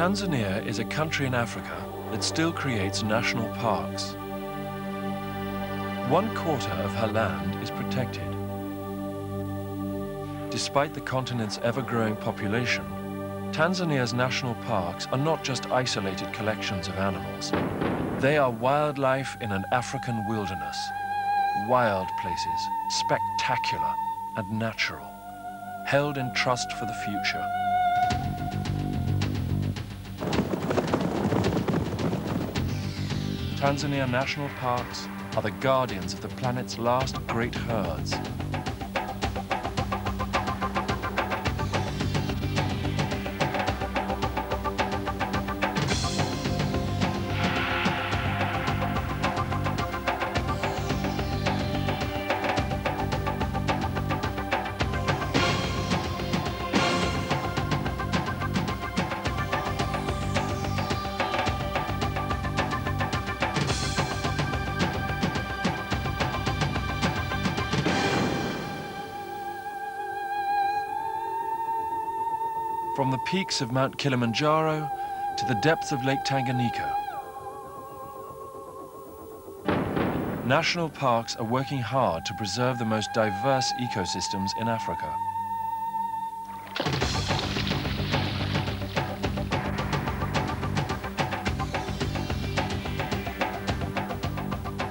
Tanzania is a country in Africa that still creates national parks. One quarter of her land is protected. Despite the continent's ever-growing population, Tanzania's national parks are not just isolated collections of animals. They are wildlife in an African wilderness. Wild places, spectacular and natural, held in trust for the future. Tanzania national parks are the guardians of the planet's last great herds. Peaks of Mount Kilimanjaro to the depths of Lake Tanganyika. National parks are working hard to preserve the most diverse ecosystems in Africa.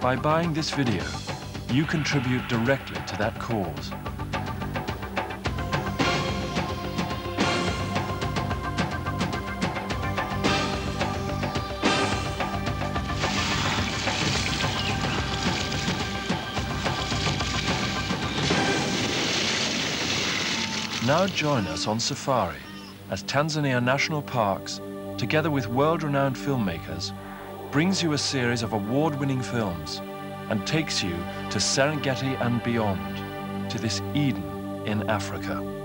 By buying this video, you contribute directly to that cause. Now join us on safari as Tanzania National Parks, together with world-renowned filmmakers, brings you a series of award-winning films and takes you to Serengeti and beyond, to this Eden in Africa.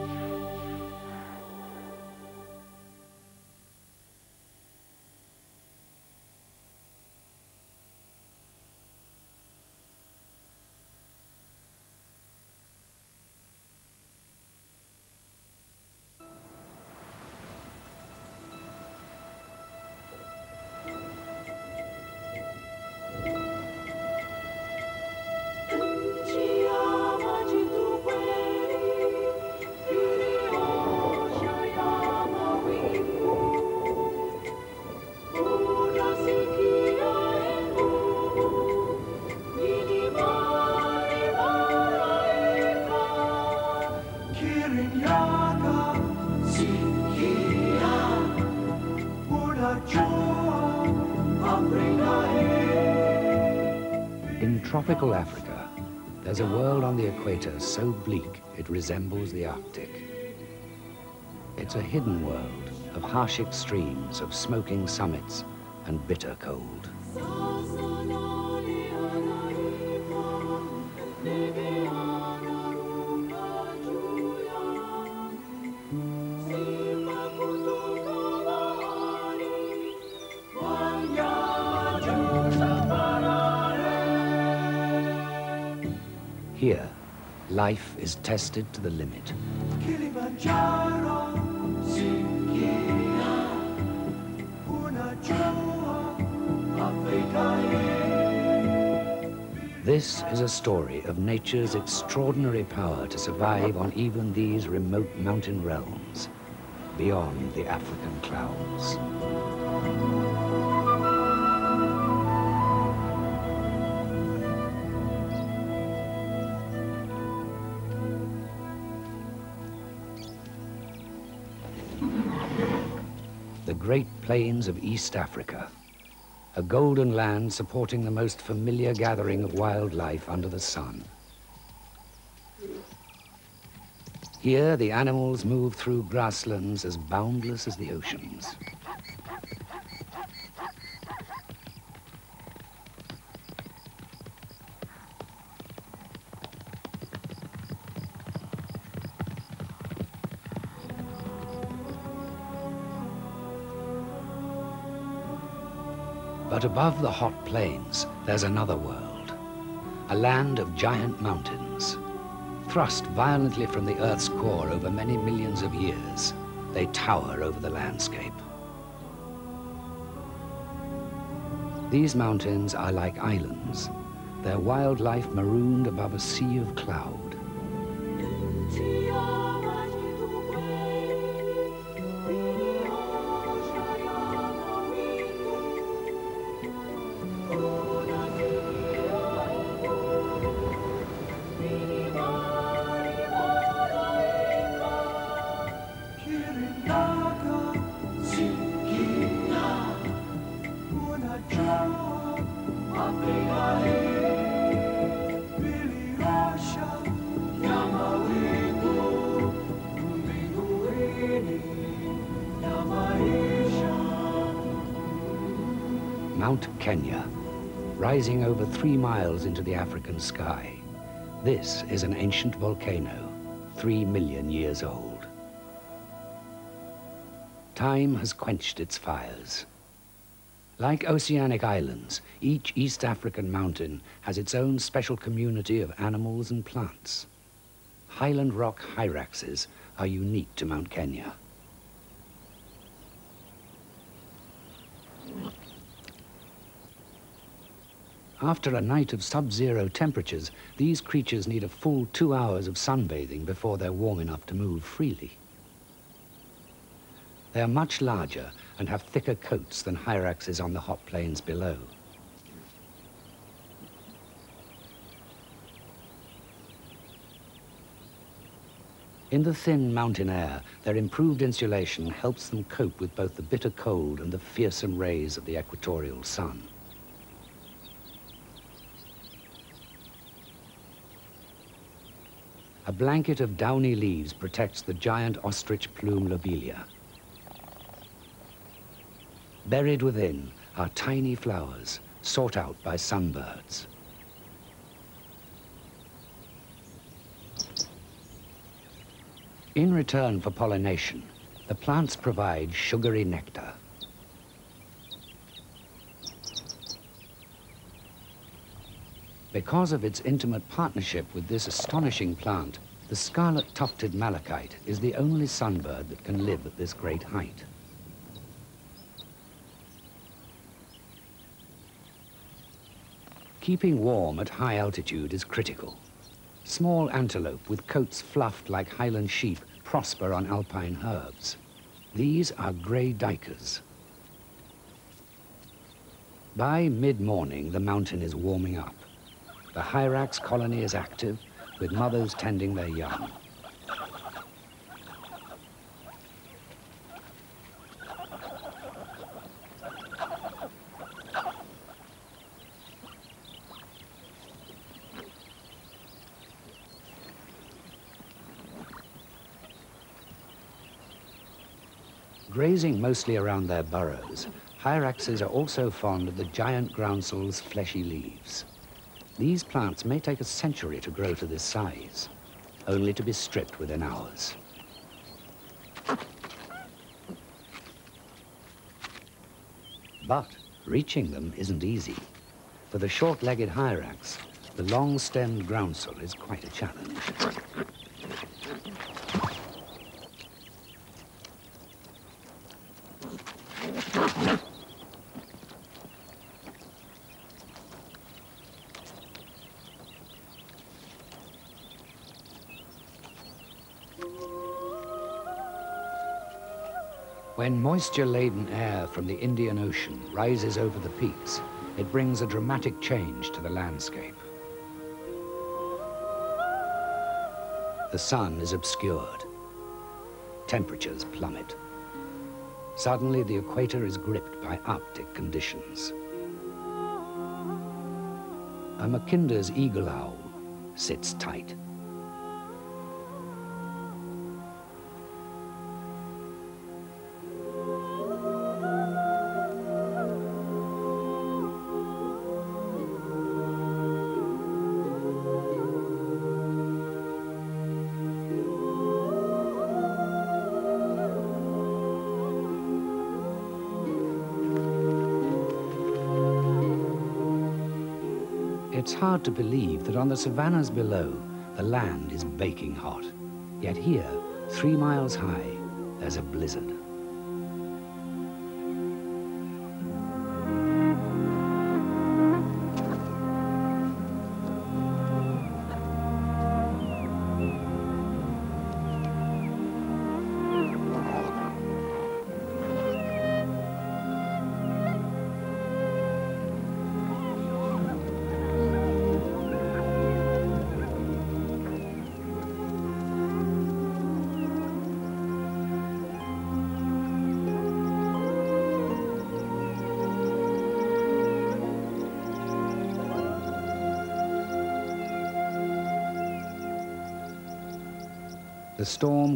Tropical Africa, there's a world on the equator so bleak it resembles the Arctic. It's a hidden world of harsh extremes, of smoking summits and bitter cold. Life is tested to the limit. This is a story of nature's extraordinary power to survive on even these remote mountain realms, beyond the African clouds. Plains of East Africa, a golden land supporting the most familiar gathering of wildlife under the sun. Here, the animals move through grasslands as boundless as the oceans. above the hot plains, there's another world, a land of giant mountains. Thrust violently from the Earth's core over many millions of years, they tower over the landscape. These mountains are like islands, their wildlife marooned above a sea of clouds. Kenya, rising over three miles into the African sky. This is an ancient volcano, three million years old. Time has quenched its fires. Like oceanic islands, each East African mountain has its own special community of animals and plants. Highland rock hyraxes are unique to Mount Kenya. After a night of sub-zero temperatures, these creatures need a full two hours of sunbathing before they're warm enough to move freely. They are much larger and have thicker coats than hyraxes on the hot plains below. In the thin mountain air, their improved insulation helps them cope with both the bitter cold and the fearsome rays of the equatorial sun. A blanket of downy leaves protects the giant ostrich plume lobelia. Buried within are tiny flowers sought out by sunbirds. In return for pollination, the plants provide sugary nectar. Because of its intimate partnership with this astonishing plant, the scarlet-tufted malachite is the only sunbird that can live at this great height. Keeping warm at high altitude is critical. Small antelope with coats fluffed like highland sheep prosper on alpine herbs. These are grey duikers. By mid-morning, the mountain is warming up. The hyrax colony is active, with mothers tending their young. Grazing mostly around their burrows, hyraxes are also fond of the giant groundsel's fleshy leaves. These plants may take a century to grow to this size, only to be stripped within hours. But reaching them isn't easy. For the short-legged hyrax, the long-stemmed groundsel is quite a challenge. When moisture-laden air from the Indian Ocean rises over the peaks, it brings a dramatic change to the landscape. The sun is obscured. Temperatures plummet. Suddenly, the equator is gripped by Arctic conditions. A Mackinder's eagle owl sits tight. Hard to believe that on the savannas below, the land is baking hot. Yet here, three miles high, there's a blizzard.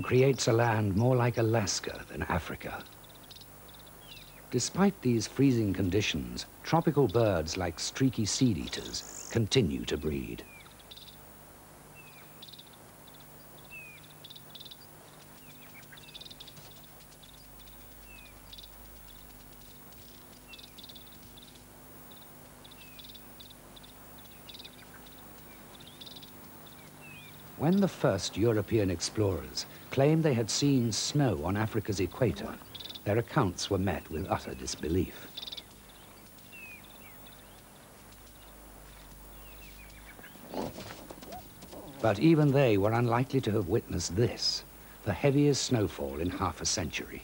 Creates a land more like Alaska than Africa. Despite these freezing conditions, tropical birds like streaky seed eaters continue to breed. When the first European explorers claimed they had seen snow on Africa's equator, their accounts were met with utter disbelief. But even they were unlikely to have witnessed this, the heaviest snowfall in half a century.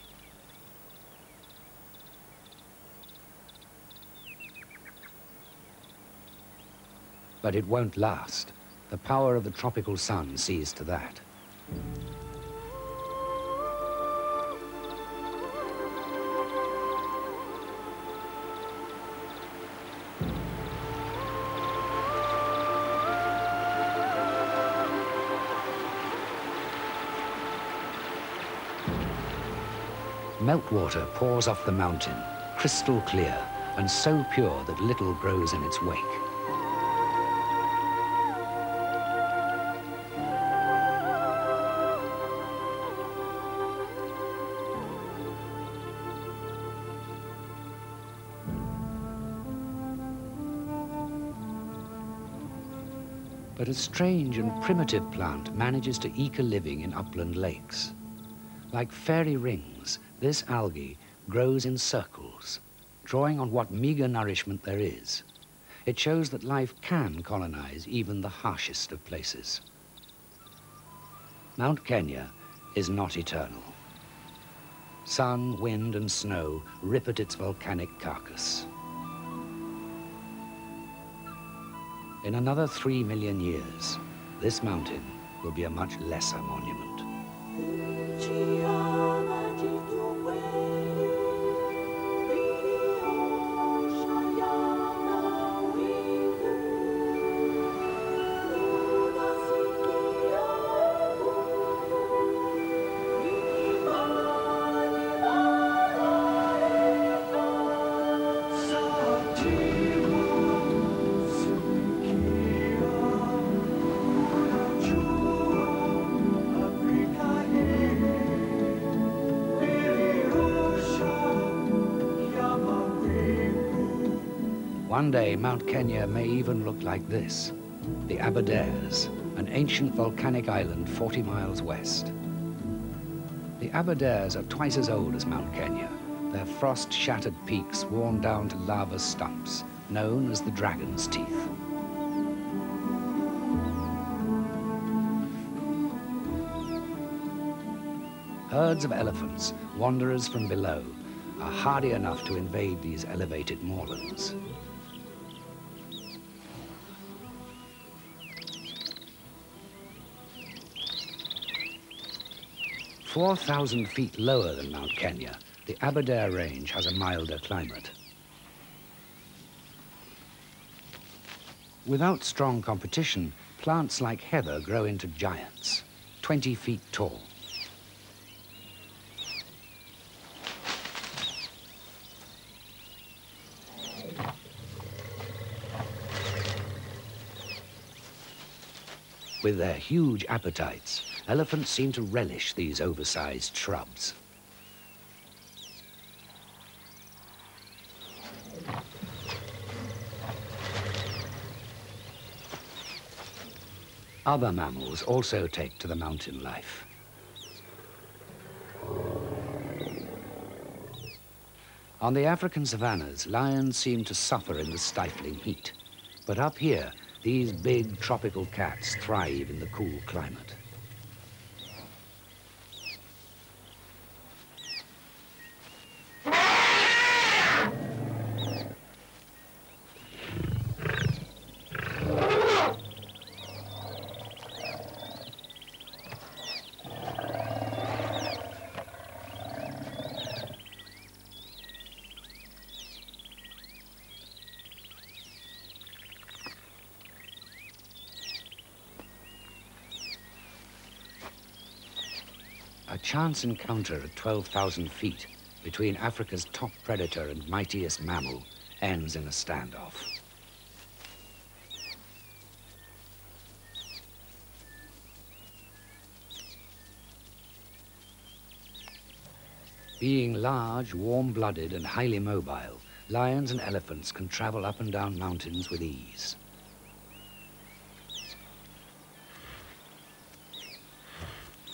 But it won't last. The power of the tropical sun sees to that. Meltwater pours off the mountain, crystal clear, and so pure that little grows in its wake. But a strange and primitive plant manages to eke a living in upland lakes. Like fairy rings, this algae grows in circles, drawing on what meager nourishment there is. It shows that life can colonize even the harshest of places. Mount Kenya is not eternal. Sun, wind, and snow rip at its volcanic carcass. In another three million years, this mountain will be a much lesser monument. One day, Mount Kenya may even look like this, the Aberdares, an ancient volcanic island 40 miles west. The Aberdares are twice as old as Mount Kenya, their frost-shattered peaks worn down to lava stumps, known as the Dragon's Teeth. Herds of elephants, wanderers from below, are hardy enough to invade these elevated moorlands. 4,000 feet lower than Mount Kenya, the Aberdare Range has a milder climate. Without strong competition, plants like heather grow into giants, 20 feet tall. With their huge appetites, elephants seem to relish these oversized shrubs. Other mammals also take to the mountain life. On the African savannas, lions seem to suffer in the stifling heat. But up here, these big tropical cats thrive in the cool climate. Chance encounter at 12,000 feet between Africa's top predator and mightiest mammal ends in a standoff. Being large, warm-blooded and highly mobile, lions and elephants can travel up and down mountains with ease.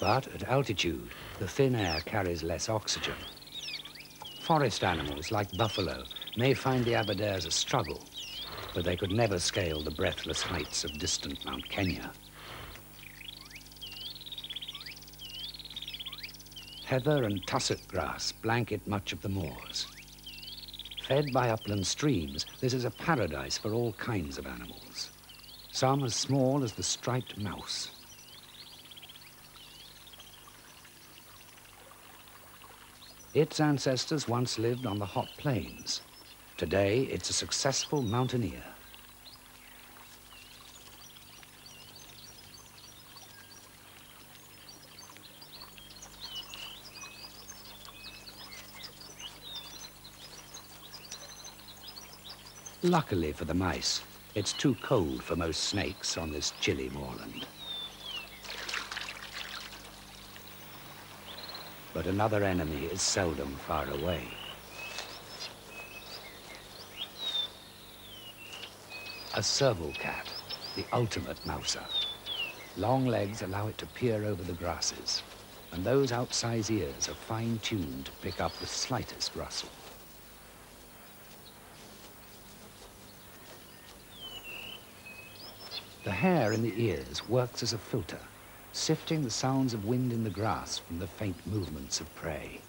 But at altitude, the thin air carries less oxygen. Forest animals like buffalo may find the Aberdares a struggle, but they could never scale the breathless heights of distant Mount Kenya. Heather and tussock grass blanket much of the moors. Fed by upland streams, this is a paradise for all kinds of animals. Some as small as the striped mouse. Its ancestors once lived on the hot plains. Today, it's a successful mountaineer. Luckily for the mice, it's too cold for most snakes on this chilly moorland. But another enemy is seldom far away. A serval cat, the ultimate mouser. Long legs allow it to peer over the grasses, and those outsize ears are fine-tuned to pick up the slightest rustle. The hair in the ears works as a filter, sifting the sounds of wind in the grass from the faint movements of prey.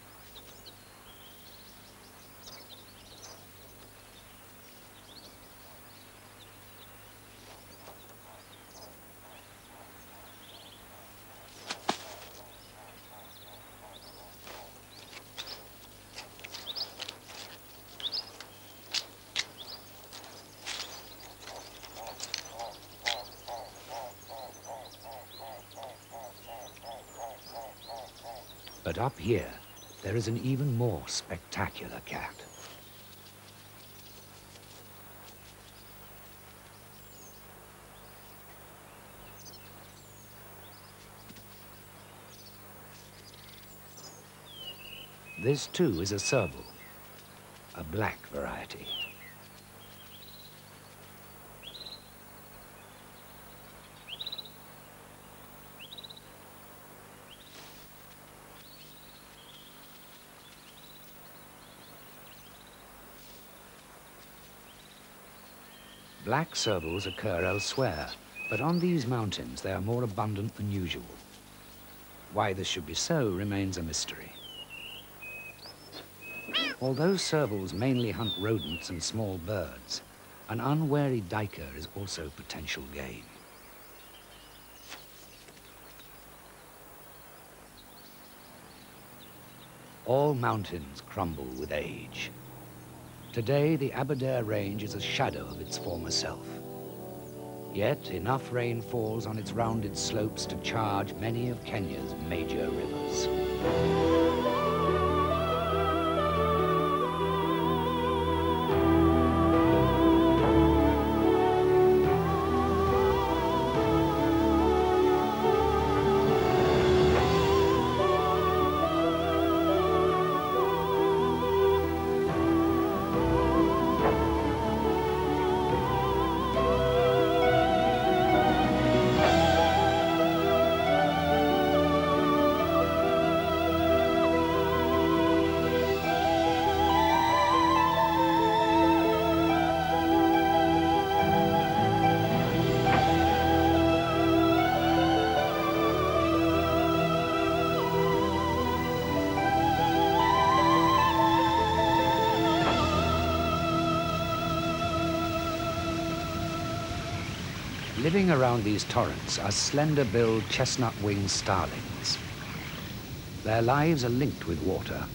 But up here, there is an even more spectacular cat. This too is a serval, a black variety. Black servals occur elsewhere, but on these mountains they are more abundant than usual. Why this should be so remains a mystery. Although servals mainly hunt rodents and small birds, an unwary duiker is also potential game. All mountains crumble with age. Today, the Aberdare Range is a shadow of its former self. Yet, enough rain falls on its rounded slopes to charge many of Kenya's major rivers. Living around these torrents are slender-billed chestnut-winged starlings. Their lives are linked with water,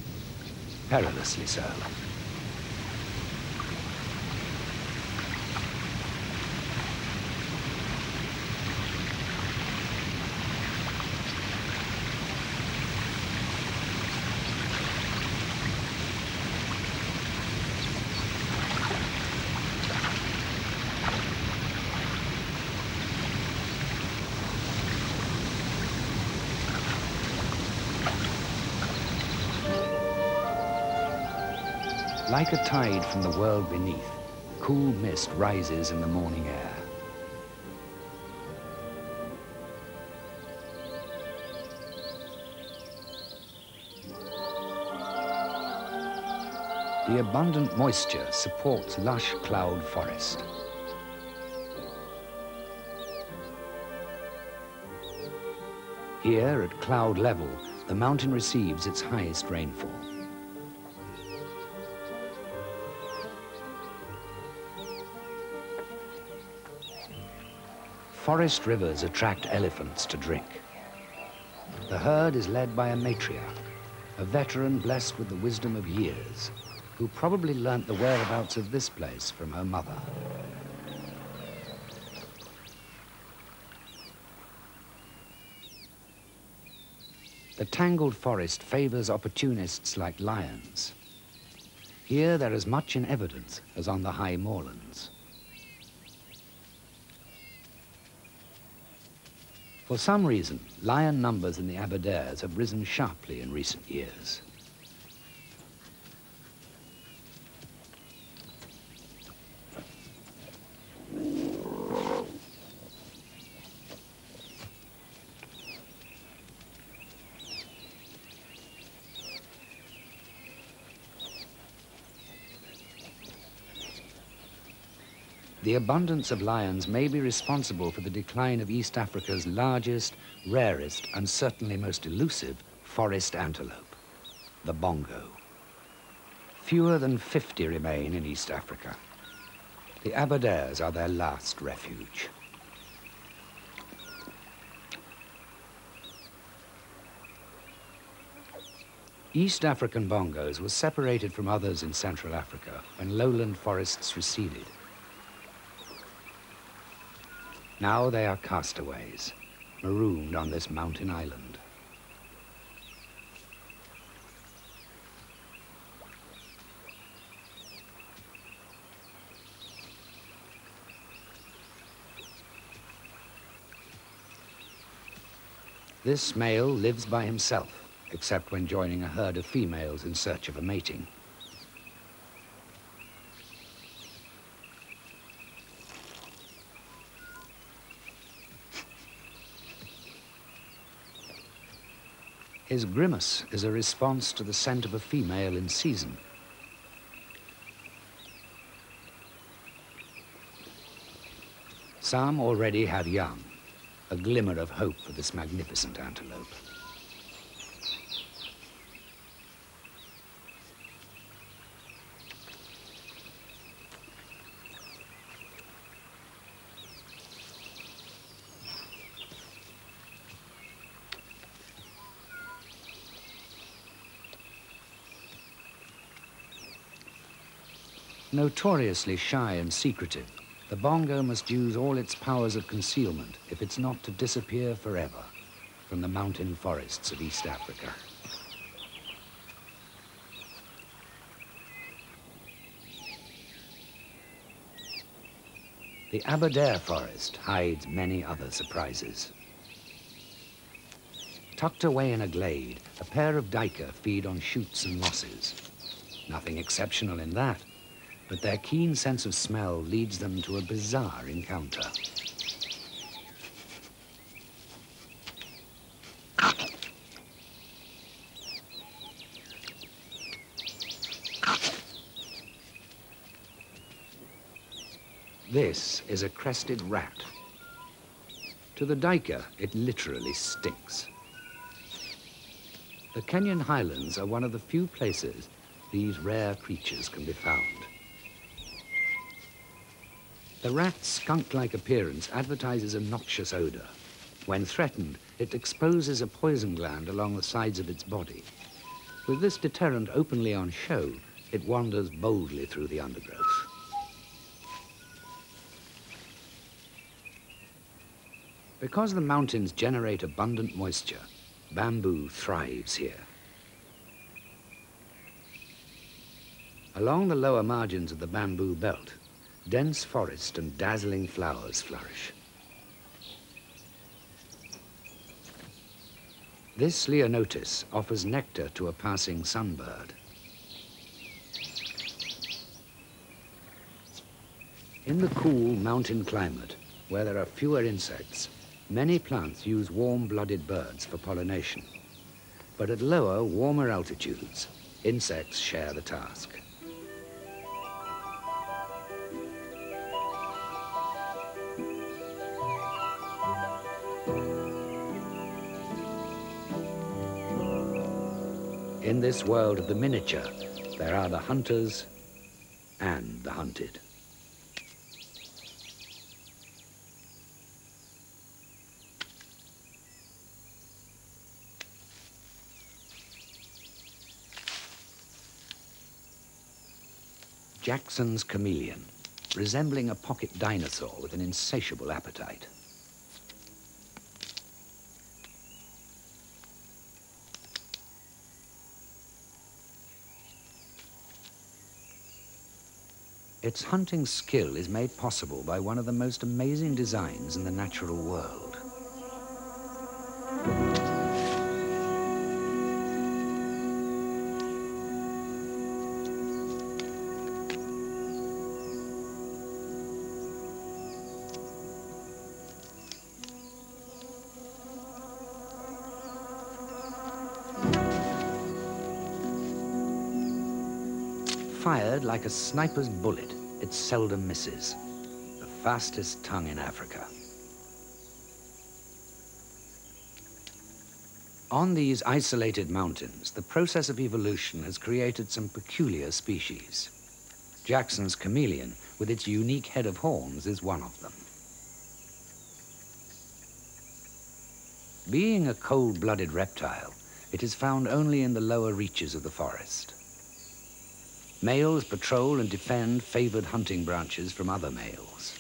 perilously so. Like a tide from the world beneath, cool mist rises in the morning air. The abundant moisture supports lush cloud forest. Here at cloud level, the mountain receives its highest rainfall. Forest rivers attract elephants to drink. The herd is led by a matriarch, a veteran blessed with the wisdom of years, who probably learnt the whereabouts of this place from her mother. The tangled forest favors opportunists like lions. Here they're as much in evidence as on the high moorlands. For some reason, lion numbers in the Aberdares have risen sharply in recent years. The abundance of lions may be responsible for the decline of East Africa's largest, rarest, and certainly most elusive forest antelope, the bongo. Fewer than 50 remain in East Africa. The Aberdares are their last refuge. East African bongos were separated from others in Central Africa when lowland forests receded. Now they are castaways, marooned on this mountain island. This male lives by himself, except when joining a herd of females in search of a mating. His grimace is a response to the scent of a female in season. Some already have young, a glimmer of hope for this magnificent antelope. Notoriously shy and secretive, the bongo must use all its powers of concealment if it's not to disappear forever from the mountain forests of East Africa. The Aberdare forest hides many other surprises. Tucked away in a glade, a pair of duiker feed on shoots and mosses. Nothing exceptional in that but their keen sense of smell leads them to a bizarre encounter. This is a crested rat. To the duiker, it literally stinks. The Kenyan highlands are one of the few places these rare creatures can be found. The rat's skunk-like appearance advertises a noxious odor. When threatened, it exposes a poison gland along the sides of its body. With this deterrent openly on show, it wanders boldly through the undergrowth. Because the mountains generate abundant moisture, bamboo thrives here. Along the lower margins of the bamboo belt, dense forest and dazzling flowers flourish. This Leonotis offers nectar to a passing sunbird. In the cool mountain climate, where there are fewer insects, many plants use warm-blooded birds for pollination. But at lower, warmer altitudes, insects share the task. In this world of the miniature, there are the hunters and the hunted. Jackson's chameleon, resembling a pocket dinosaur with an insatiable appetite. Its hunting skill is made possible by one of the most amazing designs in the natural world. Fired like a sniper's bullet, it seldom misses. The fastest tongue in Africa. On these isolated mountains, the process of evolution has created some peculiar species. Jackson's chameleon, with its unique head of horns, is one of them. Being a cold-blooded reptile, it is found only in the lower reaches of the forest. Males patrol and defend favored hunting branches from other males.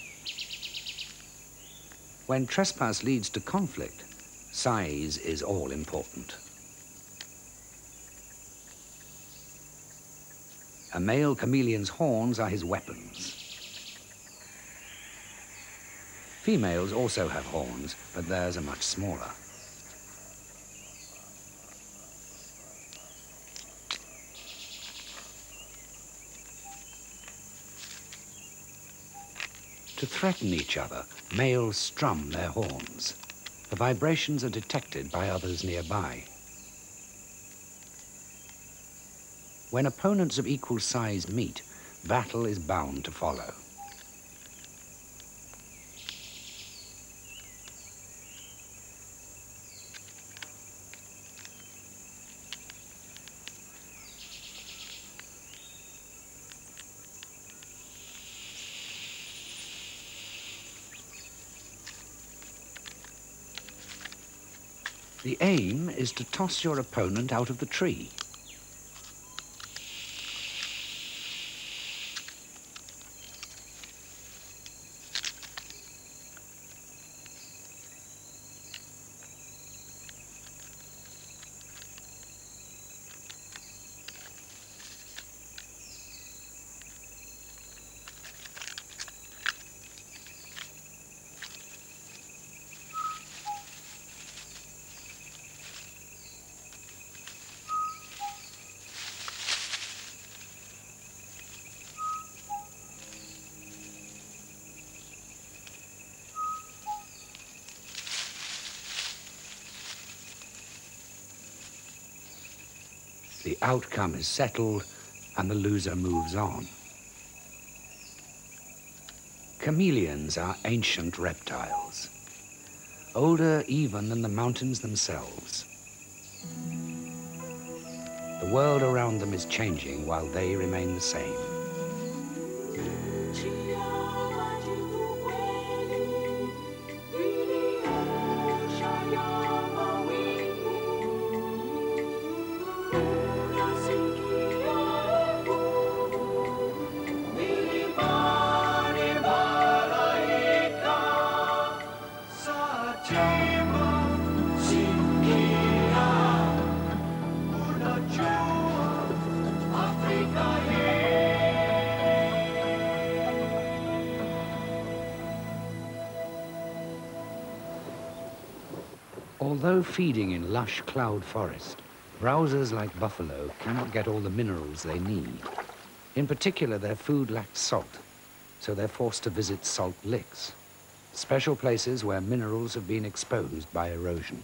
When trespass leads to conflict, size is all important. A male chameleon's horns are his weapons. Females also have horns, but theirs are much smaller. To threaten each other, males strum their horns. The vibrations are detected by others nearby. When opponents of equal size meet, battle is bound to follow. The aim is to toss your opponent out of the tree. The outcome is settled and the loser moves on. Chameleons are ancient reptiles, older even than the mountains themselves. The world around them is changing while they remain the same. Although feeding in lush cloud forest, browsers like buffalo cannot get all the minerals they need. In particular, their food lacks salt, so they're forced to visit salt licks, special places where minerals have been exposed by erosion.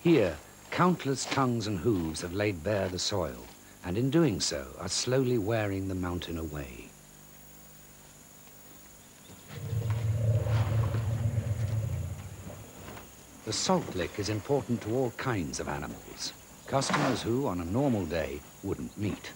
Here, countless tongues and hooves have laid bare the soil, and in doing so are slowly wearing the mountain away. The salt lick is important to all kinds of animals, customers who, on a normal day, wouldn't meet.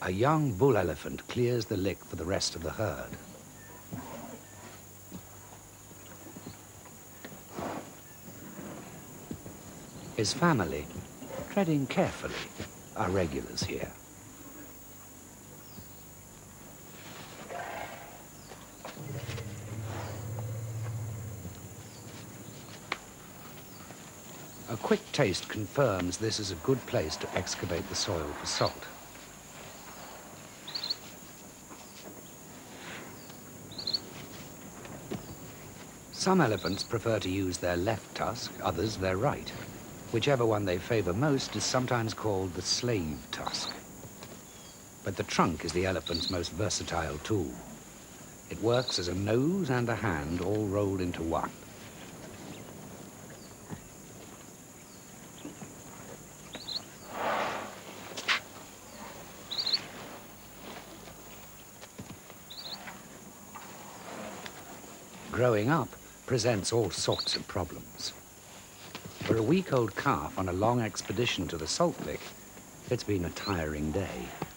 A young bull elephant clears the lick for the rest of the herd. His family, treading carefully, are regulars here. A quick taste confirms this is a good place to excavate the soil for salt. Some elephants prefer to use their left tusk, others their right. Whichever one they favor most is sometimes called the slave tusk. But the trunk is the elephant's most versatile tool. It works as a nose and a hand all rolled into one. Growing up presents all sorts of problems. For a week-old calf on a long expedition to the Salt Lick, it's been a tiring day.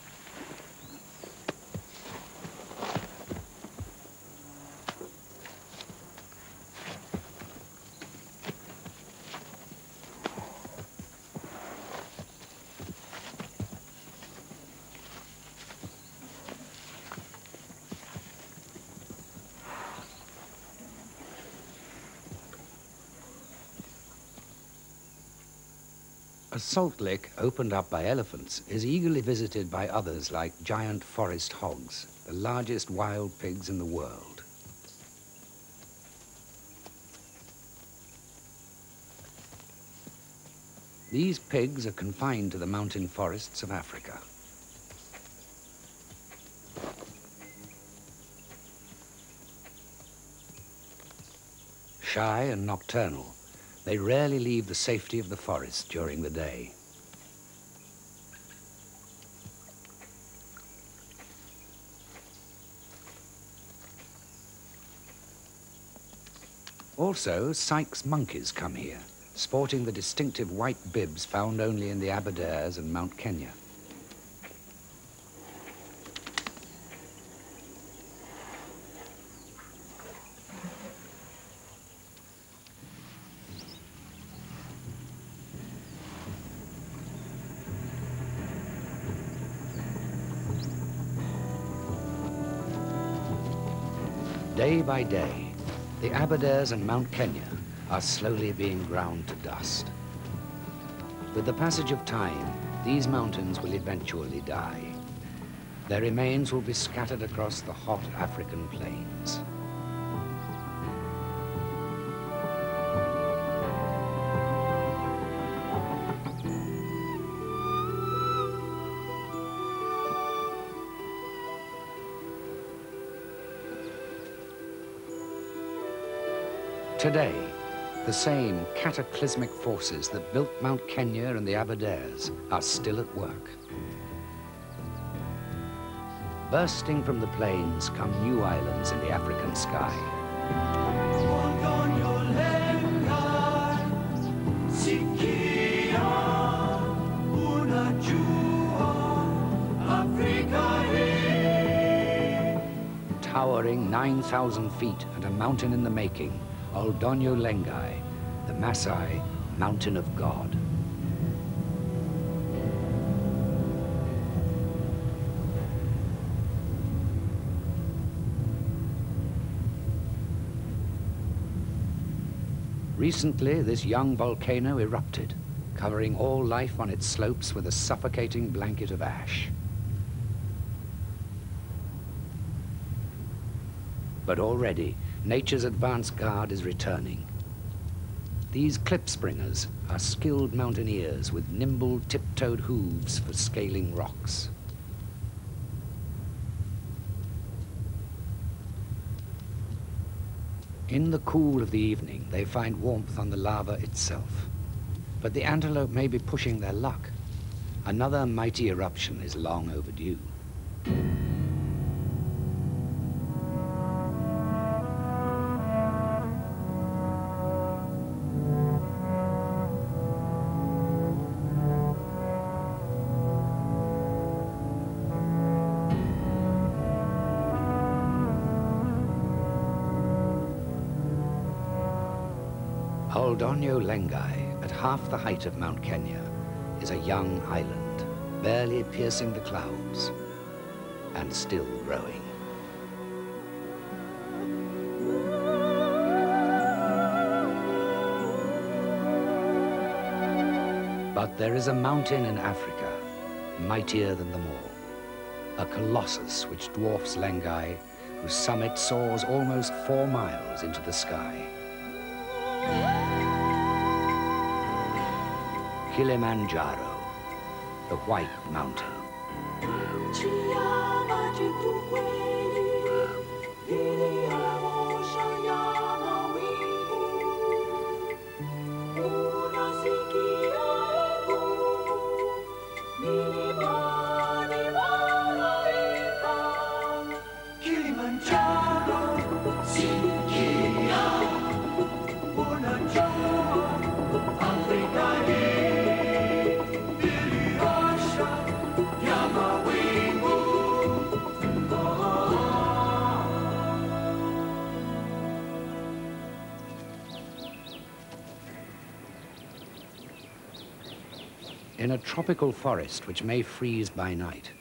Salt lick opened up by elephants is eagerly visited by others like giant forest hogs, the largest wild pigs in the world. These pigs are confined to the mountain forests of Africa. Shy and nocturnal, they rarely leave the safety of the forest during the day. Also, Sykes monkeys come here, sporting the distinctive white bibs found only in the Aberdares and Mount Kenya. Day by day, the Aberdares and Mount Kenya are slowly being ground to dust. With the passage of time, these mountains will eventually die. Their remains will be scattered across the hot African plains. Today, the same cataclysmic forces that built Mount Kenya and the Aberdares are still at work. Bursting from the plains come new islands in the African sky. Towering 9,000 feet and a mountain in the making, Ol Doinyo Lengai, the Maasai Mountain of God. Recently, this young volcano erupted, covering all life on its slopes with a suffocating blanket of ash. But already, nature's advance guard is returning. These klipspringers are skilled mountaineers with nimble, tip-toed hooves for scaling rocks. In the cool of the evening, they find warmth on the lava itself. But the antelope may be pushing their luck. Another mighty eruption is long overdue. Lengai, at half the height of Mount Kenya, is a young island, barely piercing the clouds, and still growing. But there is a mountain in Africa, mightier than them all. A colossus which dwarfs Lengai, whose summit soars almost four miles into the sky. Kilimanjaro, the White Mountain. Tropical forest which may freeze by night,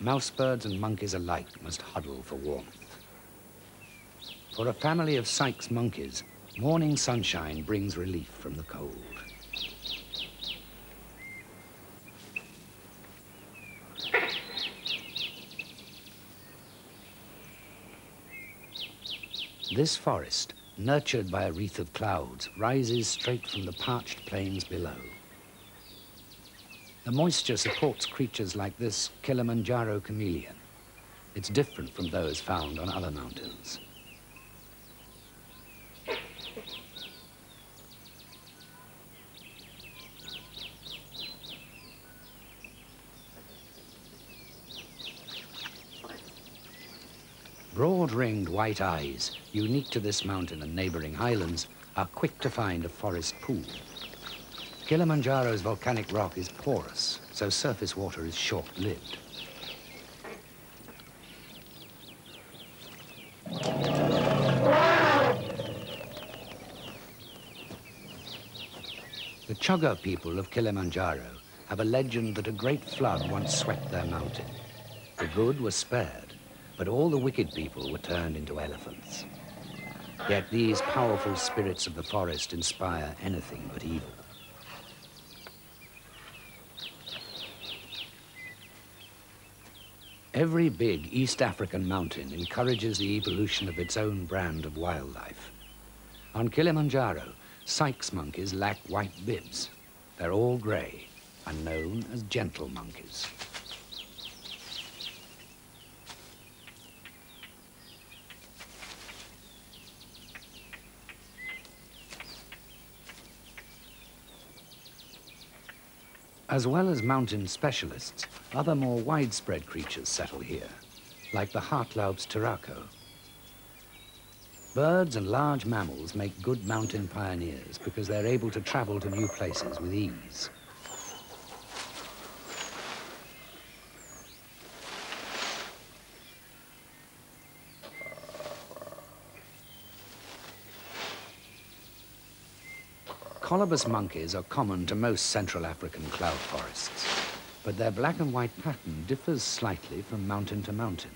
mousebirds and monkeys alike must huddle for warmth. For a family of Sykes monkeys, morning sunshine brings relief from the cold. This forest, nurtured by a wreath of clouds, rises straight from the parched plains below. The moisture supports creatures like this Kilimanjaro chameleon. It's different from those found on other mountains. Broad-ringed white eyes, unique to this mountain and neighboring highlands, are quick to find a forest pool. Kilimanjaro's volcanic rock is porous, so surface water is short-lived. The Chagga people of Kilimanjaro have a legend that a great flood once swept their mountain. The good were spared, but all the wicked people were turned into elephants. Yet these powerful spirits of the forest inspire anything but evil. Every big East African mountain encourages the evolution of its own brand of wildlife. On Kilimanjaro, Sykes monkeys lack white bibs. They're all gray and known as gentle monkeys. As well as mountain specialists, other more widespread creatures settle here, like the Hartlaub's turaco. Birds and large mammals make good mountain pioneers because they're able to travel to new places with ease. Colobus monkeys are common to most Central African cloud forests, but their black and white pattern differs slightly from mountain to mountain.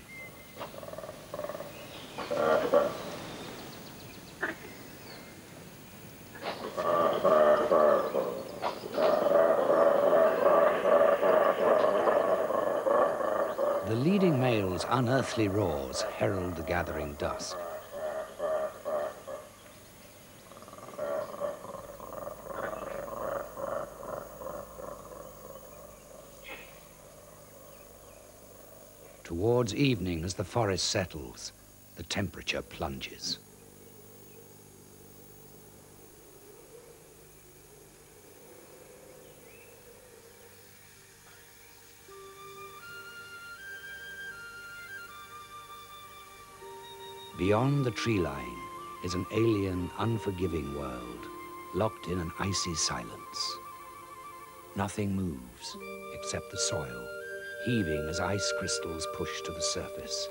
The leading male's unearthly roars herald the gathering dusk. Towards evening, as the forest settles, the temperature plunges. Beyond the tree line is an alien, unforgiving world, locked in an icy silence. Nothing moves except the soil, heaving as ice crystals push to the surface.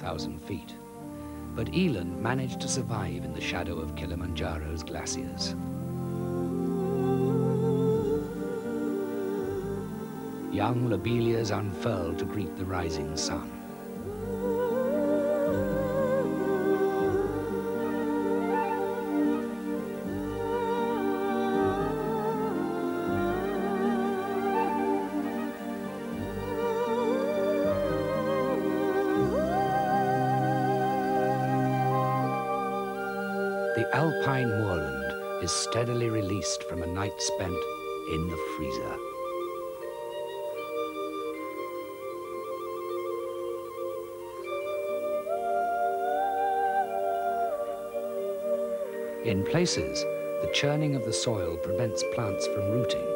4,000 feet. But Eland managed to survive in the shadow of Kilimanjaro's glaciers. Young lobelias unfurled to greet the rising sun. Spent in the freezer. In places, the churning of the soil prevents plants from rooting.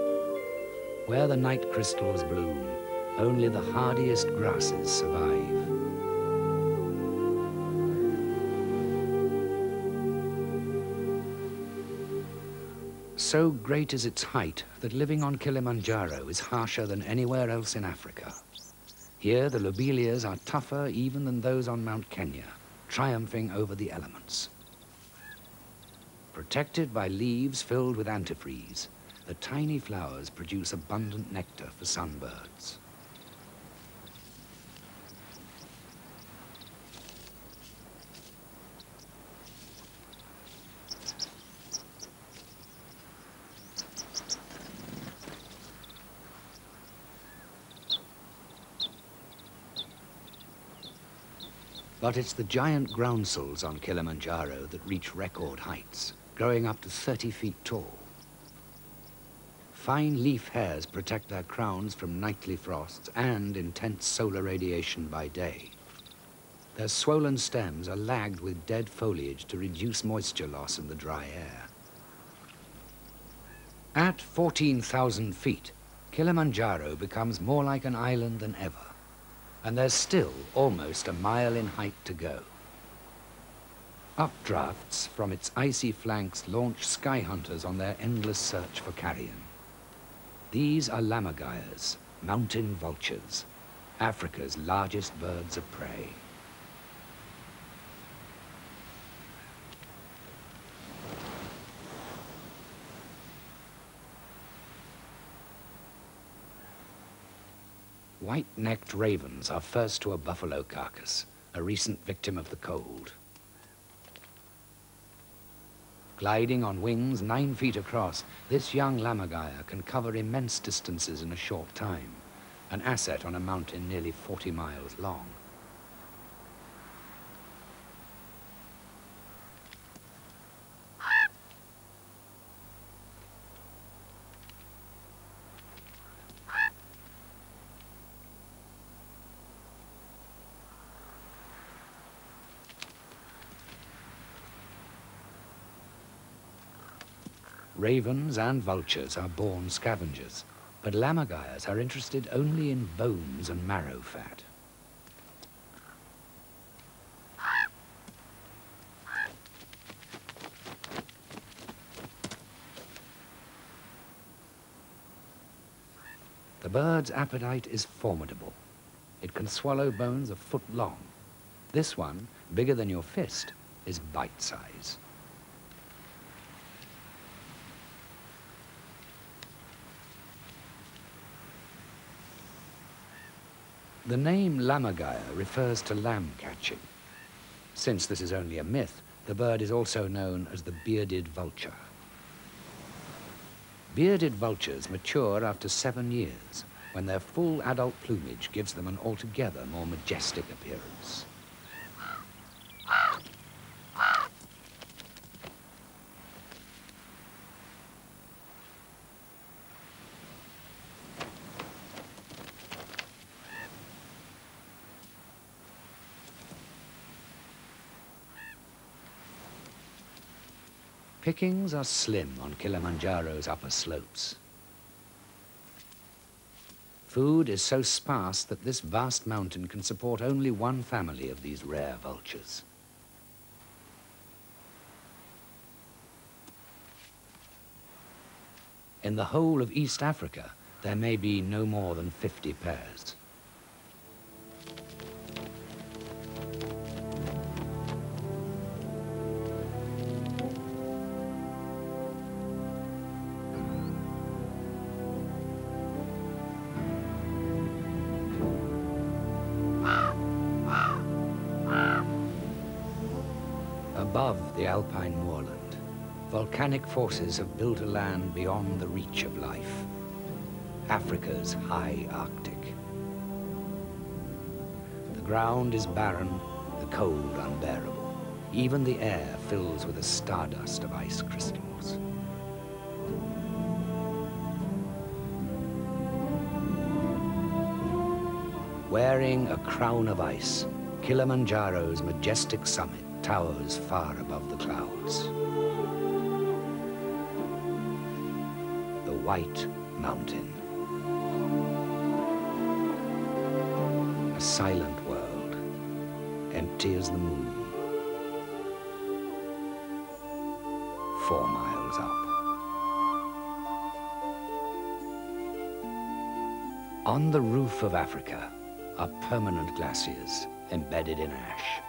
Where the night crystals bloom, only the hardiest grasses survive. So great is its height that living on Kilimanjaro is harsher than anywhere else in Africa. Here, the lobelias are tougher even than those on Mount Kenya, triumphing over the elements. Protected by leaves filled with antifreeze, the tiny flowers produce abundant nectar for sunbirds. But it's the giant groundsels on Kilimanjaro that reach record heights, growing up to 30 feet tall. Fine leaf hairs protect their crowns from nightly frosts and intense solar radiation by day. Their swollen stems are lagged with dead foliage to reduce moisture loss in the dry air. At 14,000 feet, Kilimanjaro becomes more like an island than ever and there's still almost a mile in height to go. Updrafts from its icy flanks launch sky hunters on their endless search for carrion. These are lammergeiers, mountain vultures, Africa's largest birds of prey. White-necked ravens are first to a buffalo carcass, a recent victim of the cold. Gliding on wings nine feet across, this young lammergeier can cover immense distances in a short time, an asset on a mountain nearly 40 miles long. Ravens and vultures are born scavengers. But lammergeiers are interested only in bones and marrow fat. The bird's appetite is formidable. It can swallow bones a foot long. This one, bigger than your fist, is bite size. The name lammergeier refers to lamb catching. Since this is only a myth, the bird is also known as the bearded vulture. Bearded vultures mature after seven years, when their full adult plumage gives them an altogether more majestic appearance. Pickings are slim on Kilimanjaro's upper slopes. Food is so sparse that this vast mountain can support only one family of these rare vultures. In the whole of East Africa, there may be no more than 50 pairs. Volcanic forces have built a land beyond the reach of life. Africa's high Arctic. The ground is barren, the cold unbearable. Even the air fills with a stardust of ice crystals. Wearing a crown of ice, Kilimanjaro's majestic summit towers far above the clouds. White Mountain. A silent world, empty as the moon. Four miles up. On the roof of Africa are permanent glaciers embedded in ash.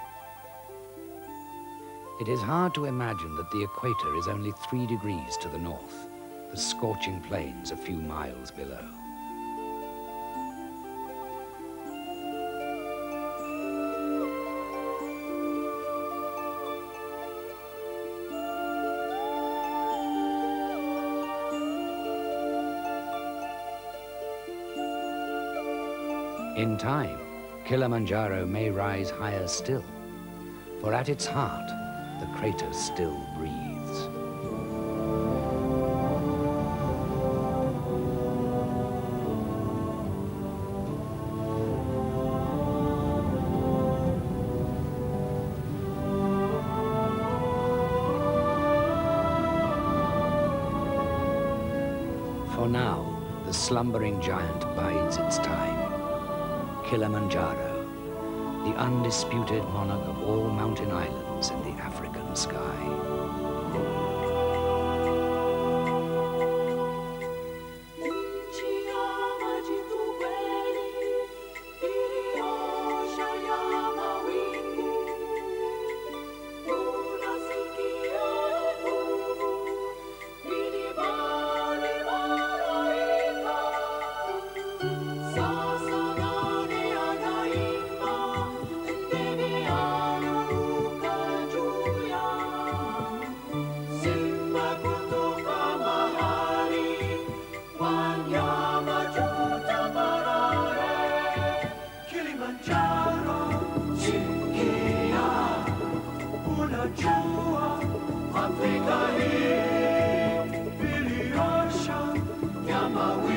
It is hard to imagine that the equator is only three degrees to the north, the scorching plains a few miles below. In time, Kilimanjaro may rise higher still, for at its heart, the crater still breathes. Slumbering giant bides its time. Kilimanjaro, the undisputed monarch of all mountain islands in the African sky. Are we